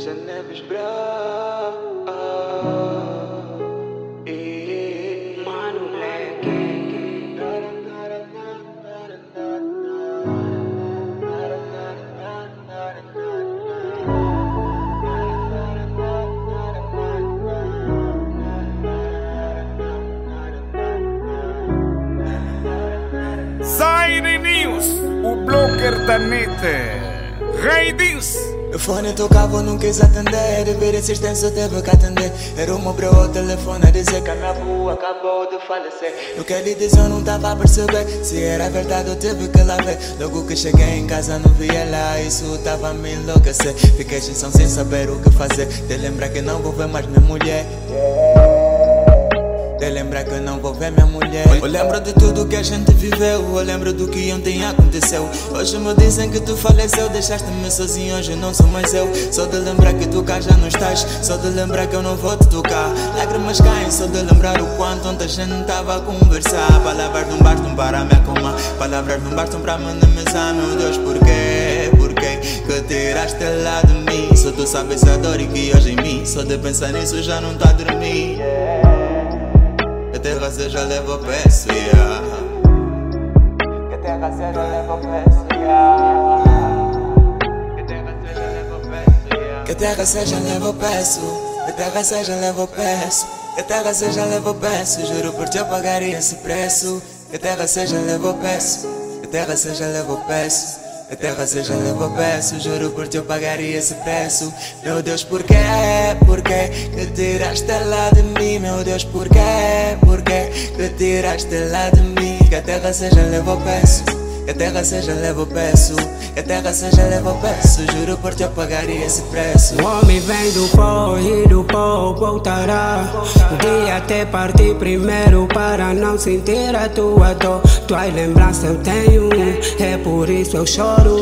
Janeves Bra e Black Zaire News, o blocker da net. Rei diz. O fone tocava, não quis atender. Dever insistência, teve que atender. Era uma para o telefone a dizer que a minha avó acabou de falecer. No que ele disse eu não tava a perceber. Se era verdade eu tive que lá ver. Logo que cheguei em casa não vi ela. Isso tava a me enlouquecer. Fiquei sem som sem saber o que fazer. De lembrar que não vou ver mais minha mulher de lembrar que eu não vou ver minha mulher? Eu lembro de tudo que a gente viveu Eu lembro do que ontem aconteceu. Hoje me dizem que tu faleceu Deixaste-me sozinho, hoje não sou mais eu. Só de lembrar que tu cá já não estás Só de lembrar que eu não vou te tocar. Lágrimas caem só de lembrar o quanto Ontem a gente tava a conversar. Palavras não bastam para me acalmar Palavras não bastam para minimizar Meu Deus, porquê? Porquê que tiraste lá de mim? Só tu sabes a dor que hoje em mim Só de pensar nisso já não tá a dormir terra seja leva. Que terra seja leva o peço, yeah. Que terra seja leva o peço. Que terra seja leva o peço. Que terra seja leva o peço. Juro por ti eu pagaria esse preço. Que terra seja leva o peço. Que terra seja leva o peço. A terra seja leva o peço. Juro por ti eu pagaria esse preço. Meu Deus, porquê? Porquê que tiraste lá de mim? Meu Deus, porquê? Porquê que tiraste lá de mim? Que a terra seja leva o peço. Que a terra seja leva o peço. Que a terra seja leva o peço. Juro por ti eu pagaria esse preço. O homem vem do pó e do pó voltará. Um dia até partir primeiro para não sentir a tua dor. Tuas lembranças eu tenho, é por isso eu choro.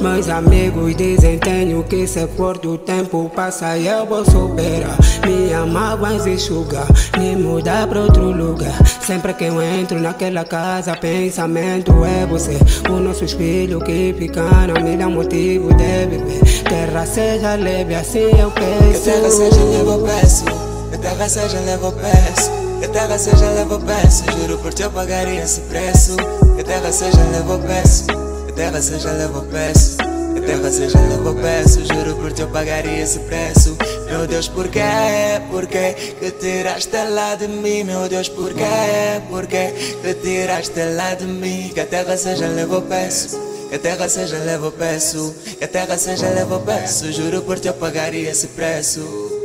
Meus amigos dizem tenho que se for do tempo passa e eu vou superar. Minha mágoas enxugar, me mudar pra outro lugar. Sempre que eu entro naquela casa, pensamento é você. Os nossos filhos que ficaram me dão motivo de viver. Terra seja leve, assim eu Que a terra penso. seja leva o peço. Que terra seja leva o peço. Que terra seja leva o peço. Juro por ti eu pagaria esse preço. Que terra seja leva o peço. Que terra seja leva o peço. A terra seja o peço. Juro por ti eu pagaria esse preço. Meu Deus, porquê? Porquê que tiraste lá de mim? Meu Deus, porquê? Porquê que tiraste lá de mim? Que a terra seja leva o peço. Que a terra seja leva o peço. Que a terra seja leva o peço. Juro por ti eu pagaria esse preço.